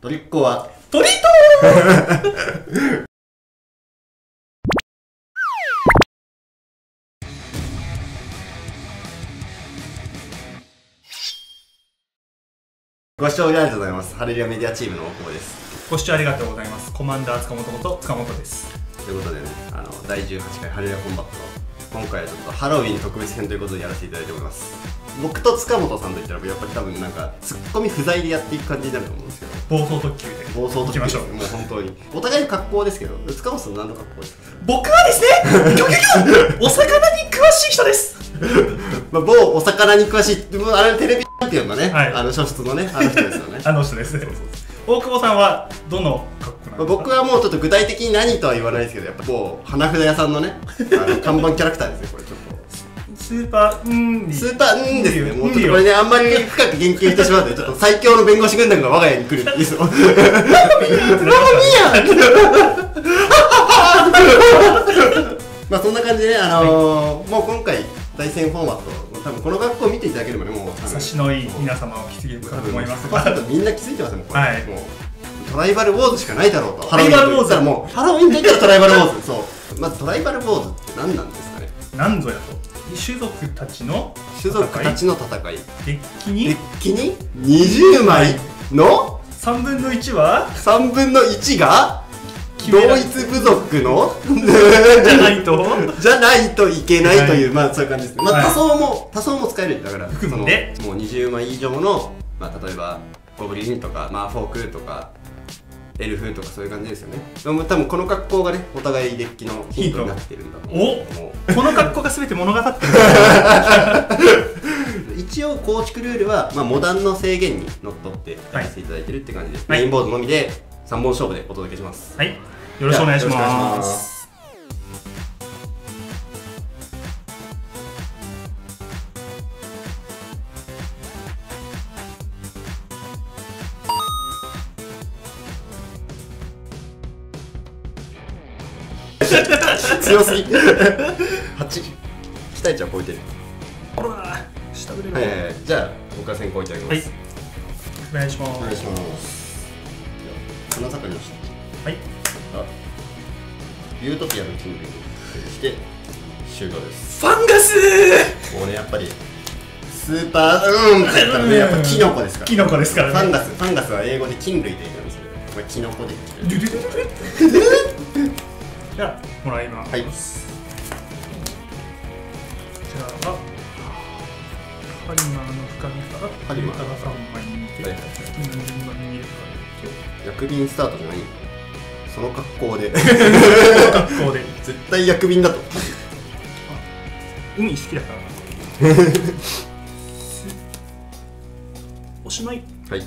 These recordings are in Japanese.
トリッコは。トリート ご視聴ありがとうございます。ハレリアメディアチームの大久保です。ご視聴ありがとうございます。コマンダー塚本こと塚本です。ということでねあの第18回ハレリアコンバット今回はちょっとハロウィン特別編ということでやらせていただいております。僕と塚本さんといったらやっぱり多分なんかツッコミ不在でやっていく感じになると思うんですけど。暴走特急で。暴走と行きましょうもう本当に。お互いの格好ですけど塚本さん何の格好です。か僕はですねギョギョギョお魚に詳しい人です。まあ、某お魚に詳しいあれテレビっていうのね、はい。あの書室のねあの人ですよね。あの人ですね大久保さんはどの格好なんですか？僕はもうちょっと具体的に何とは言わないですけどやっぱ某花札屋さんのね あの看板キャラクターですねこれちょっとスーパーうんスーパーうんですね。もうちょっいいよとこれね、あんまり深く言及してしまうと、ちょっと 最強の弁護士軍団が我が家に来るっていう。そうママミヤまあそんな感じでね、あのーもう今回、対戦フォーマット、多分この学校を見ていただければね、もう差しのいい皆様を気づけるかと思います多分みんな気づいてますよ、もうこれ。はい。もうトライバルウォーズしかないだろうと。トライバルウォーズハロウィンと言ったらもう、ハロウィンと言ったらトライバルウォーズ。そう。まずトライバルウォーズって何なんですかね？何ぞやと。種族たちの種族たちの戦い。デッキデにッキに20枚の？3分の1は？3分の1が？同一部族の？じゃないと？じゃないといけないという、まあそういう感じです。ね、まあはい。多層も多層も使えるだからそのもう20枚以上の、まあ、例えばゴブリンとかマーフォークとかエルフとかそういう感じですよね。でも多分この格好がねお互いデッキのヒントになってるんだと思う。もこの格好が全て物語ってる。う 一応構築ルールは、まあ、モダンの制限にのっとってやらせていただいてるって感じで、はい。メインボードのみで3本勝負でお届けします。はいよろしくお願いしまます。強すぎ。八。期待値は超えてるほら下振れるはいはいはいじゃあ僕から先行いただきます、はい。お願いします。お願いします。じゃあ花盛りの下ユートピアのキングにして終了です。ファンガスもうねやっぱりスーパーうんって言ったらねやっぱキノコですから。キノコですからね。ファンガスファンガスは英語で菌類というんですけどこれキノコで。ドゥドゥドゥドゥドゥじゃあもらいます、はいじゃあハリマーの深みからハリマー。が3枚にてはい金の順番に入れ替薬瓶スタートじゃないその格好で。えて学校で。絶対薬瓶だと。海好きだからな。おしまい。はい。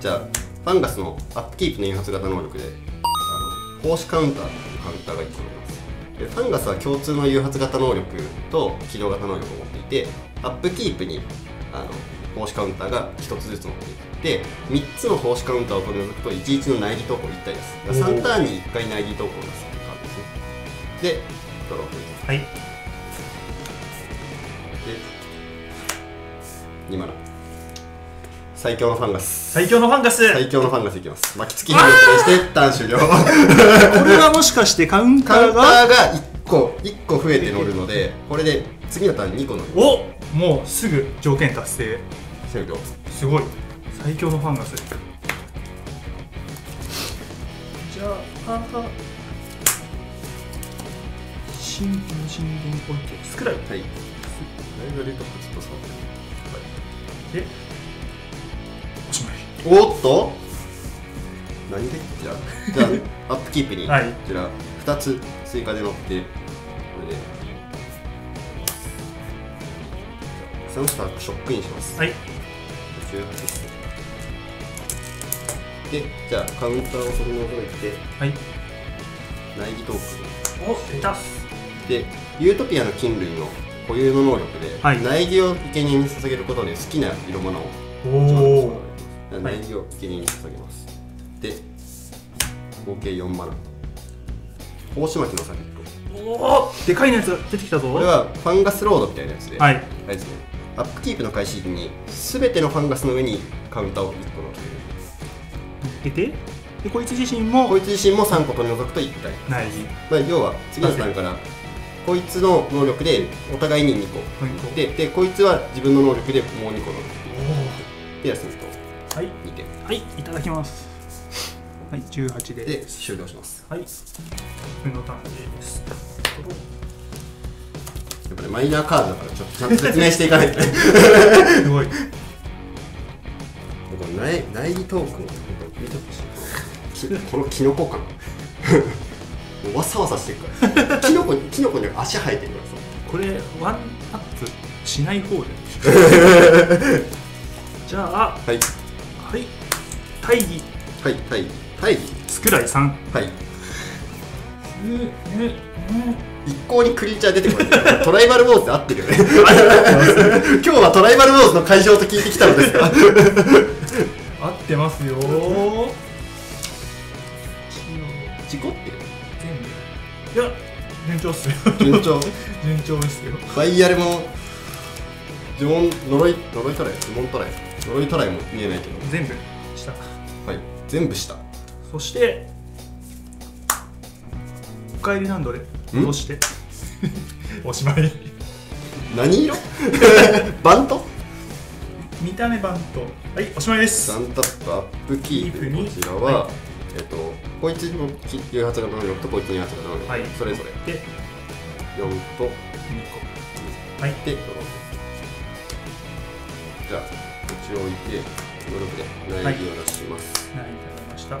じゃあファンガスのアップキープの誘発型能力であの奉仕カウンターというカウンターが1個あります。でファンガスは共通の誘発型能力と起動型能力を持っていてアップキープにあの奉仕カウンターが1つずつ持っていて3つの奉仕カウンターを取り除くと11の内儀投稿1体です。だから3ターンに1回内儀投稿を出すっていうカードですね。でドローです。はい。で2マナ最強のファンガス。最強のファンガス。最強のファンガスいきます。巻きつきヒルプレイしてターン終了これはもしかしてカウンタカウンターがーが1個1個増えて乗るのでこれで次のターン2個乗るおもうすぐ条件達成。すごい。最強のファンガスじゃああ新規のポイントスクライはいだいぶレーと触ってでおしまい。るおっと。何でじゃあじゃあ アップキープに。こはい。ちら2つ追加で乗ってこれでサムスターショックインします。はい。18でじゃあカウンターを取り除いてはい。内儀トーク。お出た。っすでユートピアの菌類の固有の能力で、はい。内儀を生贄に捧げることで好きな色物をおお内儀を生贄に捧げます、で合計4マナ大島巻のサビットおおでかいのやつが出てきたぞ。これはファンガスロードみたいなやつで、はい。あれですねアップキープの開始時に全てのファンガスの上にカウンターを1個乗せる。けて？でこいつ自身も？こいつ自身も3個取り除くと1体、ないまあ、要は次のターンからこいつの能力でお互いに2個。ででこいつは自分の能力でもう2個ので休むと。はい。2点。はいいただきます。はい18で。で終了します。はい。上のターンで。すやっぱりマイナーカードだからちょっとちゃんと説明していかないとね。すごい。この苗苗木トークンを見てほしい。きこのキノコ感。もうわさわさしてるから。キノコにキノコに足生えてるからさ。これワンアップしない方で。じゃあはい。はい。大義。はいはいはいスクライ3はいうん。うん一向にクリーチャー出てこない。トライバルウォーズで合ってるよね。今日はトライバルウォーズの会場と聞いてきたのですが。合ってますよ。事故ってる？全部いや順調っすよ。順調？順調ですよ。バイヤルも呪文呪い呪いトライ？呪文トライ？呪いトライも見えないけど。全部した。はい。全部した。そしておかえりランドで戻して。おしまい。何色？バント？見た目バント。はいおしまいです。サンタップアップ。キープこちらは、はえっとこいつの誘発型能力とこいつの誘発型能力、はい。それぞれ。で4と2個。はい。でじゃあこっちを置いて能力で苗木を出します、何いただきました。苗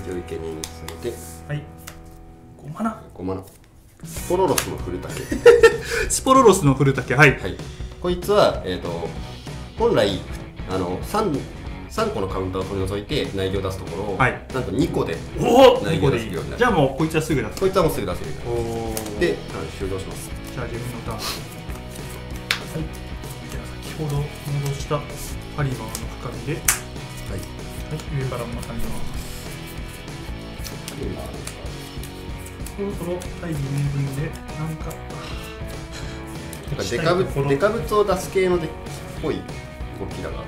木を生贄に進めてはい5マナ5マナポロロスのフルタケスポロロスのフルタケはい。はい。こいつはえっ、と本来あの 3, 3個のカウンターを取り除いて苗木を出すところを、はい。なんと2個で内容ができるようになる。じゃあもうこいつはすぐだこいつはもうすぐ出せるようになる。で、あ終了します。じゃあ自分のターン。はい。じゃあ先ほど戻したハリバーの深みで、はい、はい。上からもまた見ますそろそろ大義名分でなんかなんかデカブデカブツを出す系のデッキっぽい動きだが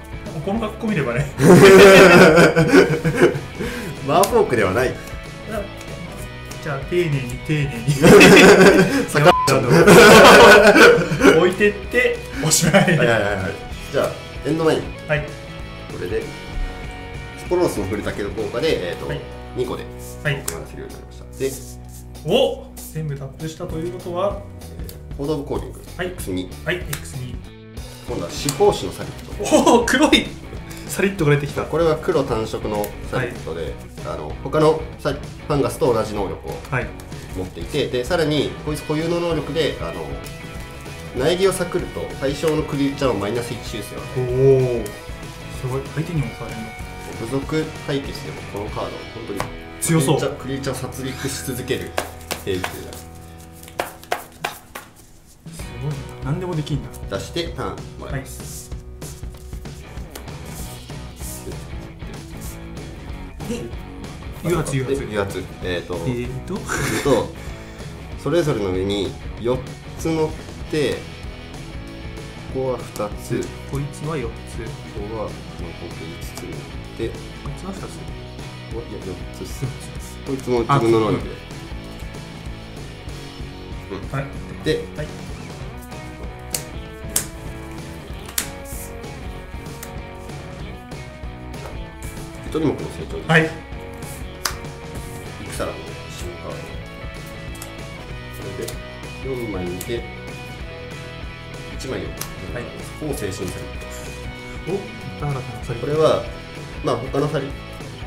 この格好見ればね。マーフォークではない。じゃあ丁寧に丁寧に。坂置いてっておしまい。はいはいはいはい。じゃあエンドナイン。はい。これでスポロロスのフルタケの効果で、えーとはい。2個ではい。行わせるようになりました。で、お全部タップしたということはえー、コード・オブ・コーディング。はい。X2 はい X2 今度は司法士のサリット。おお黒いサリッとが出てきた。これは黒単色のサリットで、あの他のサリファンガスと同じ能力をはい。持っていてでさらにこいつ固有の能力であの苗木をサクると対象のクリーチャーをマイナス1修正おおすごい。相手にもされるの。部族対決でもこのカード本当に強そう。クリーチャークリーチャーを殺戮し続ける兵器ですごいな。何でもできんだ出してターンもらはいいます、油圧油圧。で油圧。えっ、と、えーと？するとそれぞれの上に4つ乗ってここは2つ。ここいつは4つ。こは合計5つになってここいつは2つ。こはいや4つこいつも自分の能力ではい。ではい。糸にもこの成長です、はい。戦らの新カードこれで4枚見て1枚をはい。こう精神されてお田原さんサリこれはまあ他のサリフ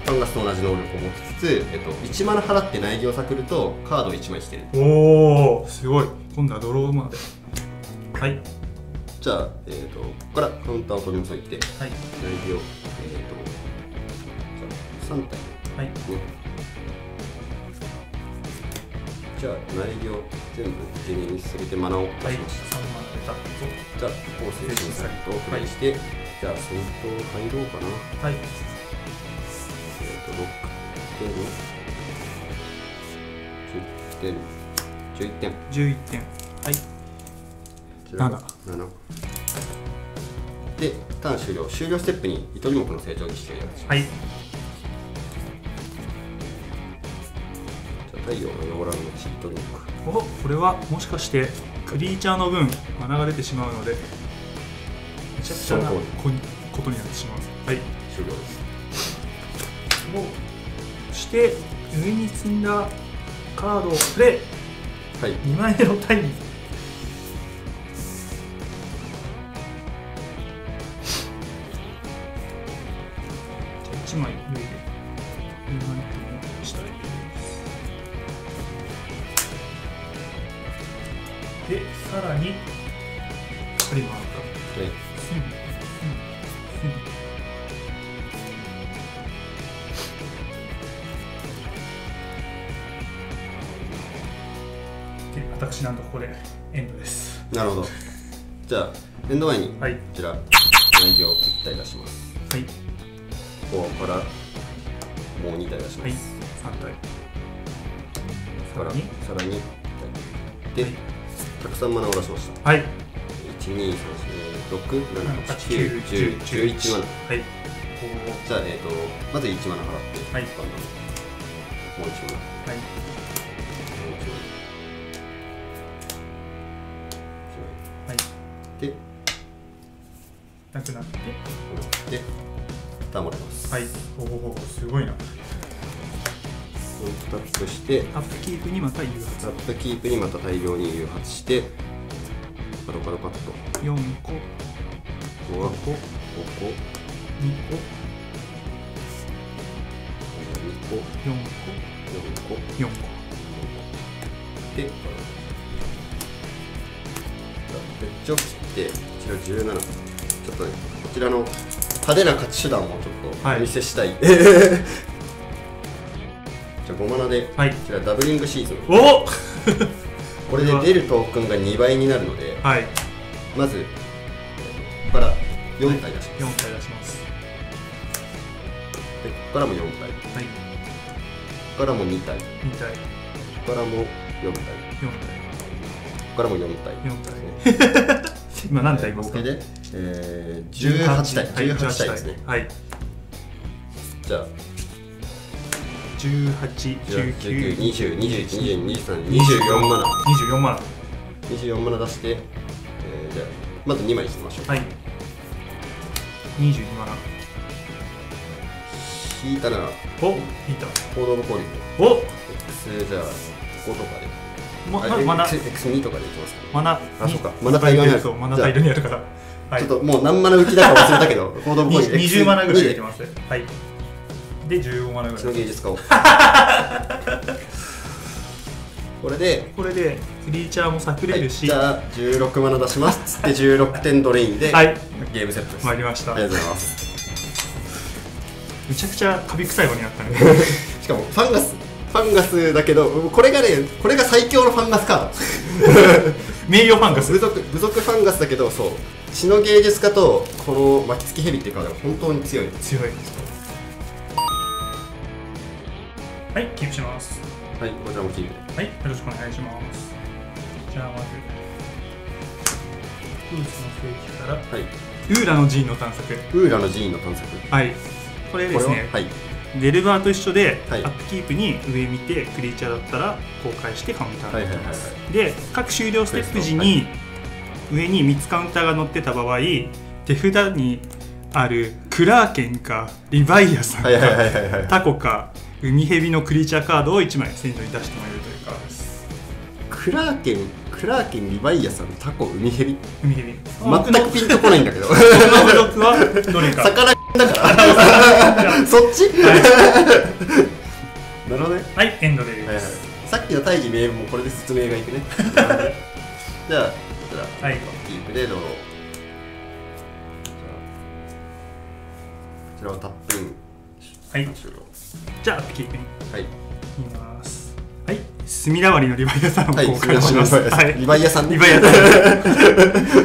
ァンガスと同じ能力を持ちつつ、えっと、1マナ払って苗木を探るとカードを1枚引ける。おおすごい。今度はドローまで。はい。じゃあ、えっとここからカウンターを取り除いてはい。苗木を、えっとじゃあ3体。はい。ねじゃあ苗木を全部手に進めてマナを出はいしました、3までタッじゃあこう精神サリットをプレイして、じゃあ戦闘入ろうかな。プはい。えっ、と、6点。11点11点はい。77でターン終了。終了ステップに糸リモコの成長にしてお願います、はい、じゃ太陽の汚らんのち糸リモコおこれはもしかしてクリーチャーの分学流れてしまうのでめちゃくちゃなことになってしまう。はい。終了です。そして上に積んだカードをプレイはい。2枚目のタイにじゃあ1枚上で2枚ともしたいでさらにカリマーかはい私なんとここでエンドです。なるほど。じゃあエンド前にこはい。ちら内容1体出します。はい。ここからもう2体出しまはい。す、3体さらにさらに1体で、はい。たくさんマナを出しました。はい。12346 7 8 9 10 11マナはい。じゃあ、えー、とまず1マナ払って、はい。もう1マナでなくなって。で保れます、はい。おおすごいな。タップしてアップキープにまた誘発。タップキープにまた大量に誘発してパロパロパッと4個。ここは5個。ここ2個。2個。4 4個個。4個。でペッチを切ってこちら17ちょっとねこちらの派手な勝ち手段をちょっとはい。お見せしたい、じゃあ5マナではい。こちらダブリングシーズン。お これで出るトークンが2倍になるのではい。まずここから4体出します、4体出します。でここからも4体こはい。こからも2体こ2体こからも4体こ4こからも4体体4体今何体いますか？合計で、えー、18体。はい18体。ですね。はい。じゃあ。18192021222324マナ24マナ24マナ出して、えー、じゃあまず2枚にしましょう、はい。22マナ引いたならお引いた。行動の効率。お。じゃあ5とかでまマナ X- X2 とかでいきますか、マナあそうか。マナ大量にある。そうマナ大量にあるから。はい。ちょっともう何マナ浮きだか忘れたけど 行動効率に20マナぐらいでできます。はい。で15マナぐらい。の芸術家を。これでこれでクリーチャーも炸れるし、じゃあ16マナ出します。つって16点ドレインで、はい。ゲームセットです、参りました。ありがとうございます。めちゃくちゃカビ臭い場になったね。しかもファンガスファンガスだけどこれがねこれが最強のファンガスカード。名誉ファンガス。部族部族ファンガスだけどそう。血の芸術家とこの巻きつきヘビっていうカードが本当に強い。強い。はいキープします。はいこちらもキープ。ではいよろしくお願いします。じゃあまずフースの聖域からはい。ウーラの寺院の探索。ウーラの寺院の探索。はい。これですね。はいデルバーと一緒で、はい。アップキープに上見てクリーチャーだったら公開してカウンターできます、で各終了ステップ時に、上に3つカウンターが載ってた場合手札にあるクラーケンかリヴァイアさんか、タコか海蛇のクリーチャーカードを1枚戦場に出してもらえるというカードです。クラーケンクラーケンリヴァイアさんタコ海ヘビ海蛇。全くピンとこないんだけど。僕のはどれか魚だから。そっち？なるほどね。はいエンドです、はいはいさっきの大義名分もこれで説明がいくね。じゃあじゃあはい。キープでどうぞ。じゃあこちらはタップインはい。終了じゃあアップキープに。はい。見ます。はい。隅田割りのリヴァイアさんをはい公開します、リヴァイアさんリヴァイアさ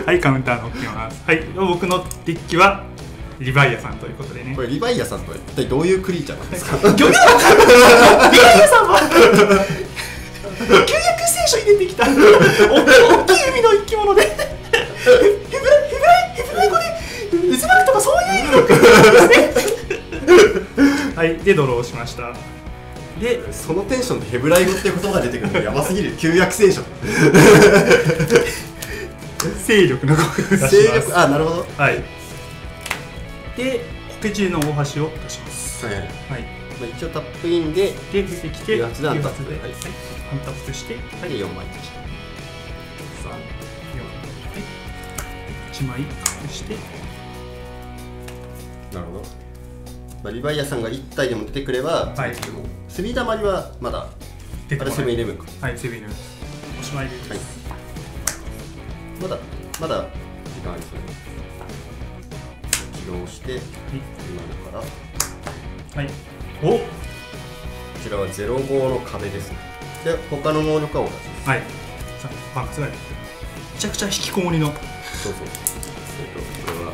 ん。はいカウンター乗っけます。はい。僕のデッキはリヴァイアさんということでね。これリヴァイアさんとは一体どういうクリーチャーなんですか？ギョギョリヴァイアさんは旧約聖書に出てきた大きい海の生き物でヘブラヘブライヘブライ語で渦巻くとかそういう意味のですねはいでドローしましたでそのテンションでヘブライ語っていう言葉が出てくるのやばすぎる旧約聖書勢力の動きを出します勢力あなるほどはいでコケ中の大橋を出します。はい、はい。まあ、一応タップインでで出てきて誘発でアンタップ誘発で、ははい。タップしてはい4枚3 4はい1枚隠してなるほど、まあ、リヴァイアさんが1体でも出てくればはいでもスリーダマリはまだあれ出てこないセブンイレブンかはいセブンイレブンおしまいです、はいまだまだ時間ありそうね起動して今だから。はい、はい、お！こちらは05の壁ですね。で他の能力は同じです。はい。さあバンクスがめちゃくちゃ引きこもりの。そうそう。えっとこれは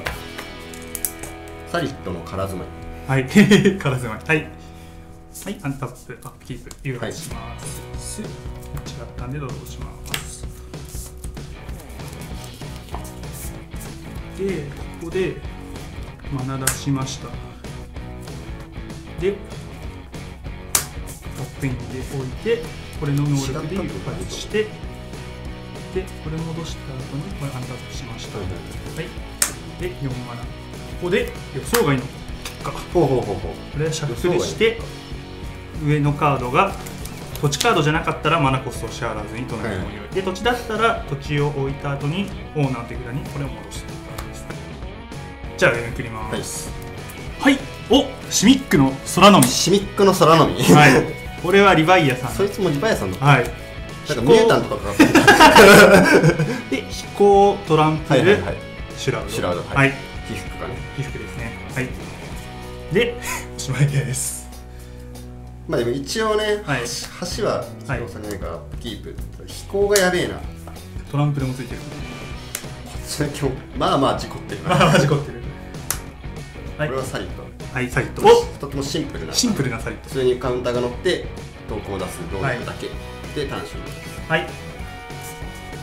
サリットの空住まいはい、からずまい。はい。はい、アンタップ、アップキープ、誘発します。違ったんで、どうぞします。で、ここで、マナ出しました。で、タップインで置いて、これの能力で誘発して、で、これ戻した後に、これアンタップしました。はい。で、4マナ。ここで予想外の結果。ほうほうほうほうこれはシャッフルして上のカードが土地カードじゃなかったらマナコストを支払わずに隣に置いて、土地だったら土地を置いた後にオーナー手札にこれを戻すじゃあ上めくります。はい、おシミックの空のみ。シミックの空のみ。はい。これはリヴァイアさんそいつもリヴァイアさんのはい。なんかミュータンとかかで飛行トランプル、はいはいはい。シュラウド。シュラウドはい、はい。被服がね。被服ですね。はい。でおしまいです。まあでも一応ね、はい。橋橋は使用されないから、キープ。飛行がやべえな。こトランプルもついてる。っちは今日まあまあ事故ってるな。まあ事故ってる。はいこれはサリットはい、サリット。とてもシンプルなシンプルなサリット。普通にカウンターが乗って投稿を出す動力だけ、で単身はい。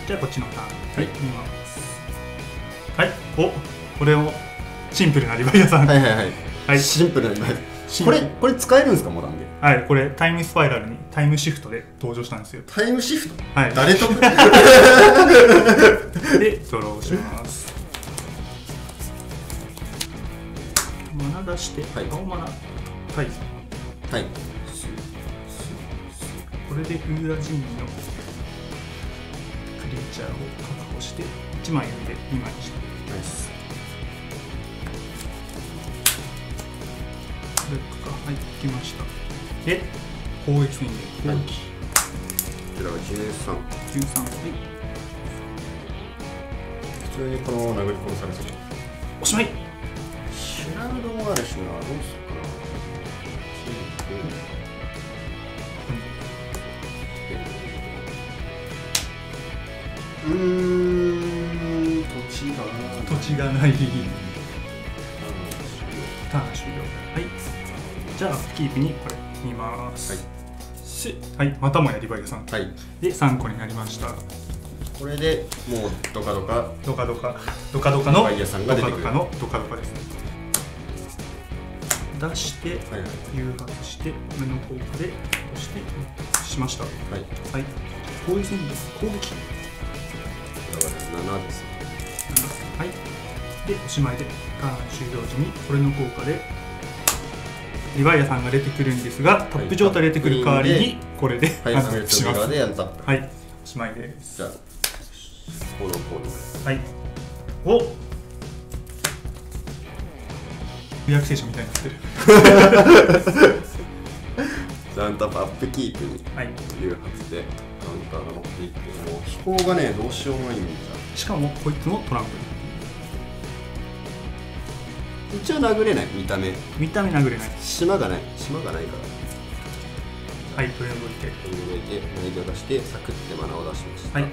じゃあ、こっちのターン。はい見ます。はい。おこれを、シンプルなリヴァイアさん。はいはいはい、はいシンプルな今シンプルこれこれ使えるんですかモダンではい、これ、タイムスパイラルにタイムシフトで登場したんですよ。タイムシフト？はい。誰と？で、ドローします。出して、はい青マナ。はい。はいこれでウーラジーニのクリーチャーを確保して、1枚入れて2枚にして。ナイスブックか。はい、来ました。で、攻撃戦で攻撃。こちらが13 13。はい。普通にこのまま殴り殺されそうおしまいラウドもあるしなどうするかなうーん土地が土地がない。ターン終了。はい。じゃあ、キープにこれ見ます。はいしはい、またもやリヴァイアさん。はいで、3個になりました。これでもうドカドカドカドカ、ドカドカの、リヴァイアさんが出てくるドカドカのドカドカですね。出して、誘発して、目の効果で、押して、しました。ははいい。攻撃戦で攻撃。これが7ですねはい。で、おしまいで、ターン終了時に、これの効果で、リヴァイアさんが出てくるんですが、タップ状態で出てくる代わりに、これで、タップします。はい。おしまいです。じゃあこのコーはい。お予約聖書みたいになってる。ドアンタップアップキープにはい。誘発でカウンターが乗っていってもう飛行がねどうしようもないんだしかも、こいつもトランプ。一応殴れない見た目見た目殴れない。島がない島がないからはい、取り除いて。これを抜いて苗木を出してサクってマナを出しましたはい。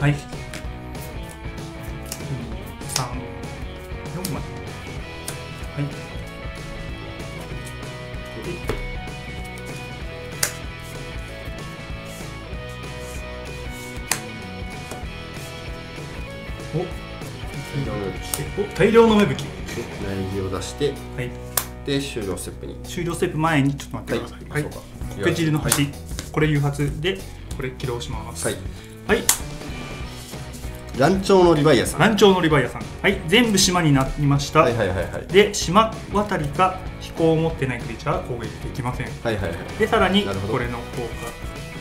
はい。大量の芽吹き。で苗木を出してはい。で終了ステップに。終了ステップ前にちょっと待ってください。はいそうか。コケ汁の端、これ誘発でこれ起動します。はい。はい。ランチョウのリヴァイアさん。ランチョウのリヴァイアさん。はい。全部島になりました、はいはいはいはい。で島渡りか飛行を持ってないクリーチャーは攻撃できません。はいはいはい。でさらにこれの効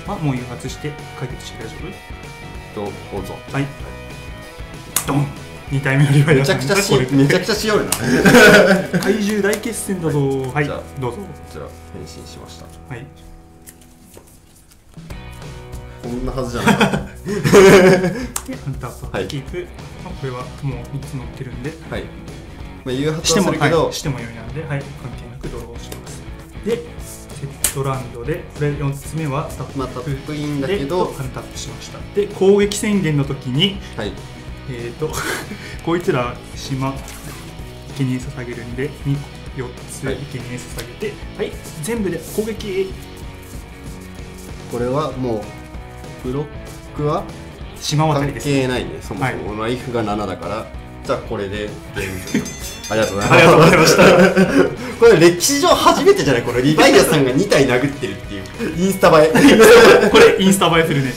果はもう誘発して解決して大丈どうぞ。夫はい。ドン2体目のリヴァイめちゃくちゃしめちゃくちゃしよるな。怪獣大決戦だぞ。はい。じゃあどうぞ。こちら変身しました。はい。こんなはずじゃない。でアンタップはい。キープ、まあこれはもう3つ乗ってるんで。はい。まあ誘発してもはするけどはい、しても良いなんで、はい、関係なくドローします。でセットランドでこれ4つ目はタップ,、まあタップインだけどでアンタップしました。で攻撃宣言の時にはいえー、と こいつら島生贄捧げるんで2 4つはい。生贄捧げてはい、全部で攻撃。これはもうブロックは関島渡りです。係ないねそもそはい。もライフが7だから。じゃあこれでゲーム。ありがとうございました。これ歴史上初めてじゃない？これリヴァイアさんが2体殴ってるっていう。インスタ映え。これインスタ映えするね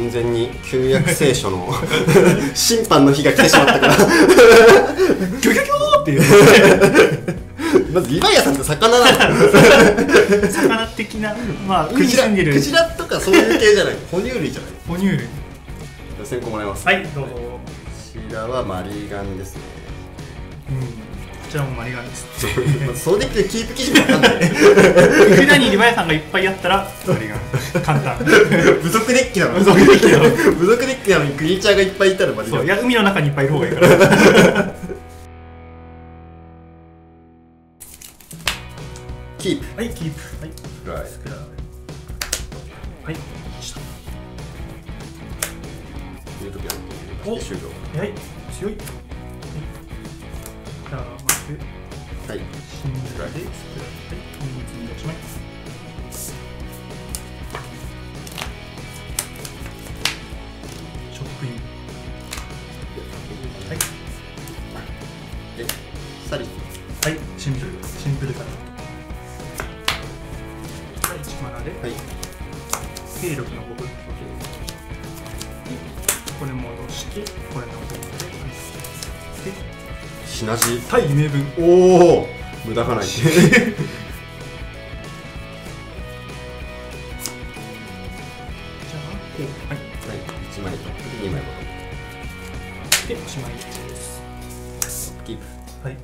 完全に旧約聖書の 審判の日が来てしまったから。ギョギョギョーっていう。まずリヴァイアさんって魚なの。魚的なまあクジラ住んでる。クジラとかそういう系じゃない。哺乳類じゃない。哺乳類。先行もらいます。はいどうぞ。こちらはマリーガンですね。うん。こちらもマリガンですまあそれでキープ基準わかんない裏にリヴァイアさんがいっぱいあったらマリガン簡単。部族デッキなの。部族デッキなの。部族デッキなの。にクリーチャーがいっぱいいたらマリーガンそういや海の中にいっぱいいる方がいいから。キープ。はいキープ。はい。フライはい下いう時はお終了はい強いはいじゃあはい。シングルでスプラはい。水におしまいシナジー対夢分おお無駄がない。じゃあこうはい。はい。1枚と2枚ボでおしまいです。キープはい。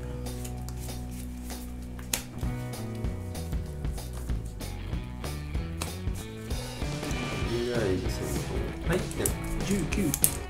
はい。で19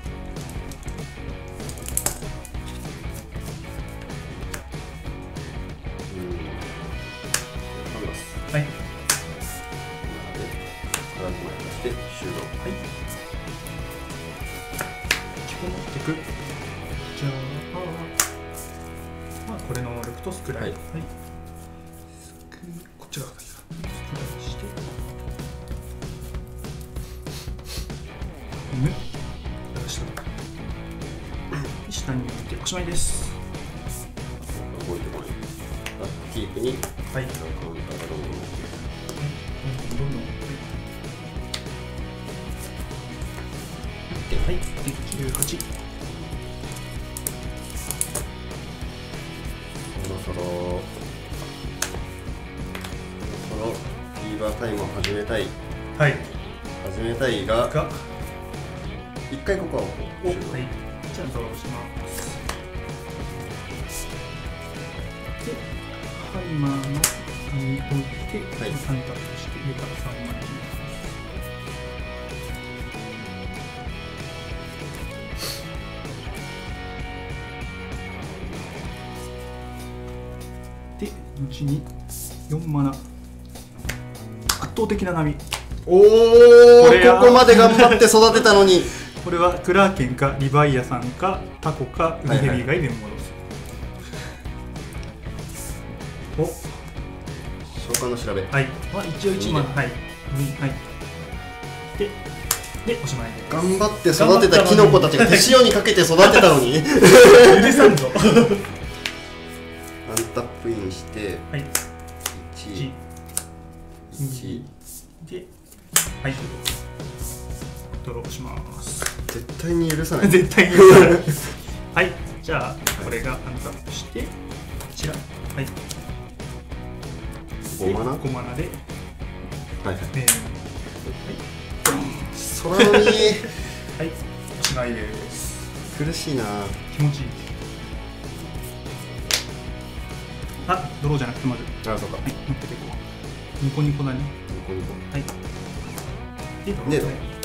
ーバータイムを始めたい。はい。始めたいがが。一回ここはおはい。じゃあドローします。でハイマーの上に置いて、はい。3タップして上から3枚にで後に4マナ。圧倒的な波。おおこここまで頑張って育てたのに。これはクラーケンかリヴァイアさんかタコかウニヘビーがイベン戻す、召喚の調べ。はい、まあ、一応1枚はい、うんはい。ででおしまいです。頑張って育てたキノコたちが手塩にかけて育てたのに。許さんぞ。アンタップインして。はい。1 1ではいドローします。絶対に許さない。絶対に許さない。はいじゃあこれがアンタップしてこちら。はい。5マナ5マナで。はいはい。えー。空のにはい、しまいです。苦しいな。気持ちいい。あドローじゃなくてまず。あそうか。はい乗っけていこうニコニコだね。ニコニコ。はい。でド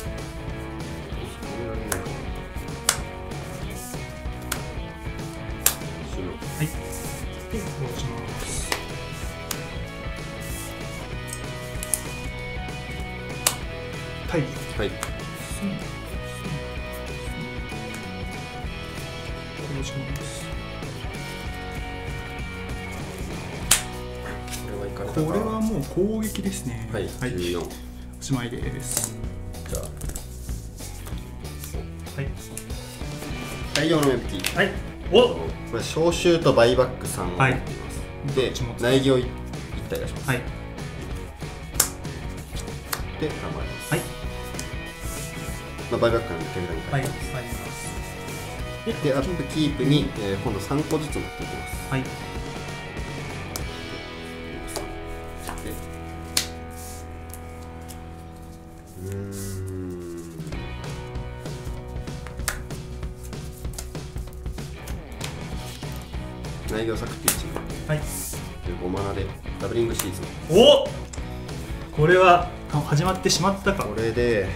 これはもう攻撃ですね。はい14おしまいです。じゃあ。はい。大量のメプティはい。お。これ消臭とバイバック3を。持ってい。ます、でどっちも使う。内行1体出します、はい。で頑張ります、はい。まあ、バイバックなんで手札に書はいます、入ります。ででアップキープに、えー今度3個ずつ持っていきます。はい始まってしまったか。これで。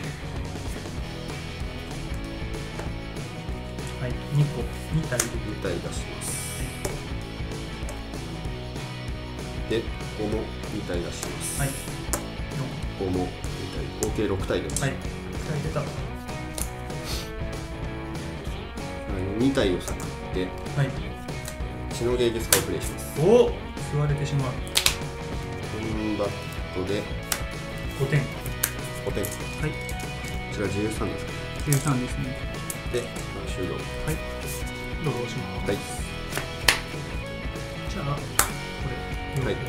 はい2個2体で2体出します。で5も2体出します、はい。5も2体。合計6体です、はい。2体出た2体を作って。はい。血の芸術家をプレイします。お吸われてしまう。コンバットで5点。5点。こはい。ちら13ですか？13ですね。で、まあ、終了。はい。ドローします、はい。じゃあこれはい。で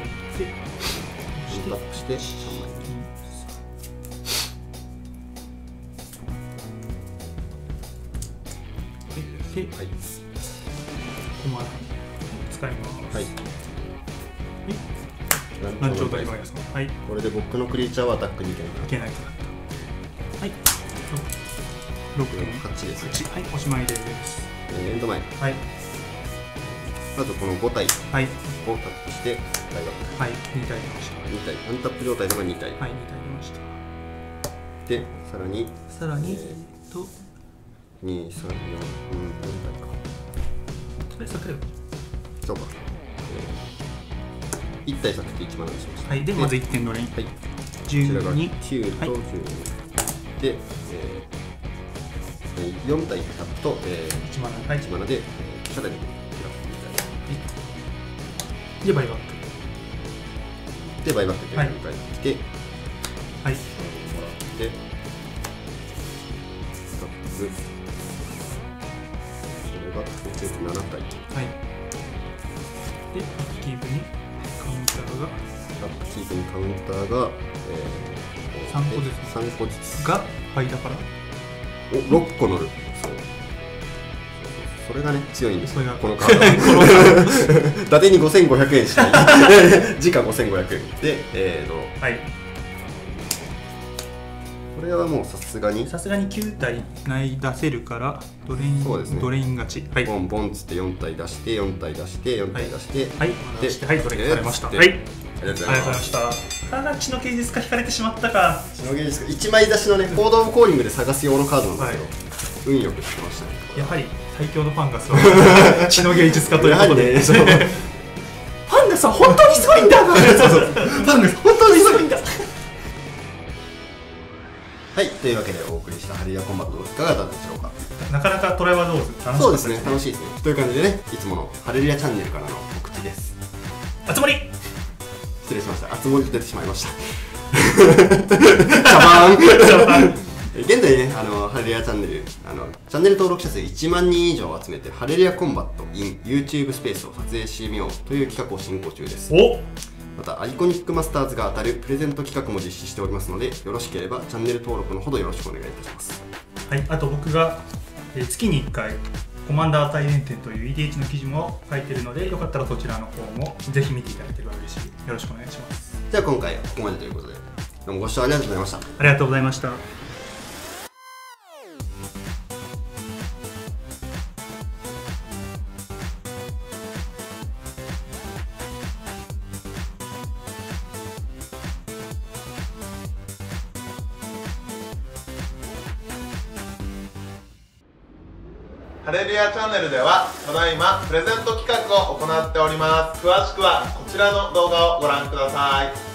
タップして。3枚で、はいはい。これで僕のクリーチャーはアタック2点いけないとなった。はい。六点8ですね、八はい、おしまいです。えーエンド前はい。まずこの5体をはい。タップして大学はい。二体出ました。2体アンタップ状態のが2体、はい、二体出ました。でさらにさらに、えーと、234うん4体かそれ、桜そうか、えー、1体作って1マナにしましたはい。で、まず一点のレイン。はいこちらが12。9とはい12、で、えー、4体タップと、えー、一マナ。はい。1マナで、えー、さらにで、バイバック。2体でバイバックではい迎えてきて、はい。もらってタップそれが合計で7体はい。で、キープにが、タップキープにカウンターが、えー三個ずつ。3個ずつ。が倍だから、お6個乗る。そう。それがね強いんですそれが。このカードは 伊達に5500円しない。時価5500円。でえーとはい。これはもうさすがに？さすがに9体内出せるからドレイン、そうですね。ドレイン勝ち。はい。ボンボンっつって4体出して4体出して4体出して、はい。で出して。はい。ドレインされました。ではい。ありがとうございました。ただ血の芸術家引かれてしまったか。しのげですか1枚出しのねコード・オブ・コーリングで探す用のカードなんですけど、運よくつきましたね。やはり最強のファンガスは血の芸術家ということで、ね。ファンガスは本当にすごいんだ そうそう。ファンガス本当にすごいんだはいというわけでお送りしたハリアコンバットいかがだったでしょうか？なかなかトライバードーズ楽しそうですね楽しいですね。という感じでねいつものハレルヤチャンネルからの告知です。あつ森失礼しました。あつ森と出てしまいました。現在ね、あのハレルヤチャンネルあの、チャンネル登録者数1万人以上を集めて、ハレルヤコンバット in YouTube スペースを撮影してみようという企画を進行中です。おまた、アイコニックマスターズが当たるプレゼント企画も実施しておりますので、よろしければチャンネル登録のほどよろしくお願いいたします。はい、あと僕が、えー月に1回コマンダー大連店という EDH の記事も書いてるのでよかったらそちらの方もぜひ見ていただければ嬉しいよろしくお願いしますじゃあ今回はここまでということで、どうもご視聴ありがとうございました。ありがとうございましたリアチャンネルではただいまプレゼント企画を行っております。詳しくはこちらの動画をご覧ください。